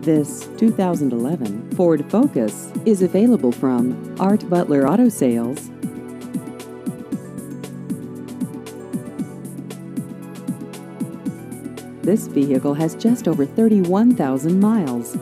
This 2011 Ford Focus is available from Art Butler Auto Sales. This vehicle has just over 31,000 miles.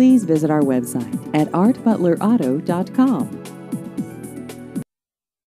Please visit our website at artbutlerauto.com.